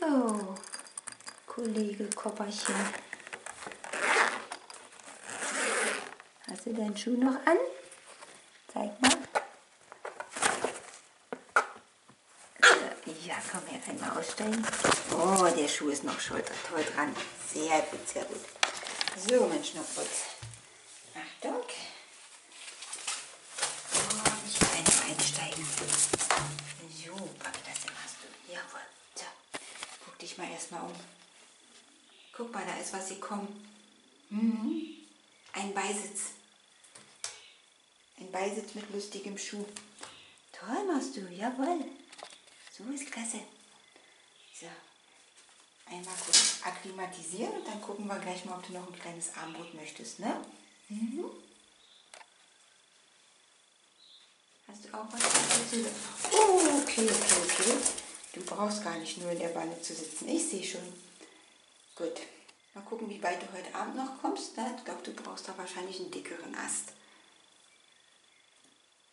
So, Kollege Kopperchen. Hast du deinen Schuh noch an? Zeig mal. Ja, komm her, einmal aussteigen. Oh, der Schuh ist noch toll dran. Sehr gut, sehr gut. So, mein Schnupputz. Achtung. Oh, nicht einmal einsteigen. Super, das machst du. Jawohl. So, guck dich mal erstmal um. Guck mal, da ist was gekommen. Mhm. Ein Beisitz. Ein Beisitz mit lustigem Schuh. Toll machst du, jawohl. So ist klasse. So, einmal kurz akklimatisieren und dann gucken wir gleich mal, ob du noch ein kleines Armbrot möchtest, ne? Mhm. Hast du auch was? Oh, okay, okay, okay. Du brauchst gar nicht nur in der Wanne zu sitzen. Ich sehe schon. Gut. Mal gucken, wie weit du heute Abend noch kommst. Ne? Ich glaube, du brauchst da wahrscheinlich einen dickeren Ast.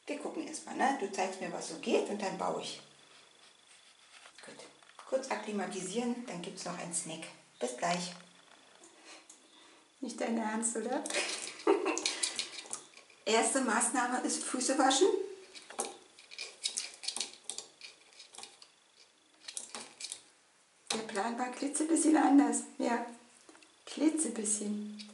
Wir gucken erstmal, ne? Du zeigst mir, was so geht und dann baue ich. Gut. Kurz akklimatisieren, dann gibt es noch einen Snack. Bis gleich. Nicht dein Ernst, oder? Erste Maßnahme ist Füße waschen. Der Plan war klitzebisschen anders. Ja, klitzebisschen.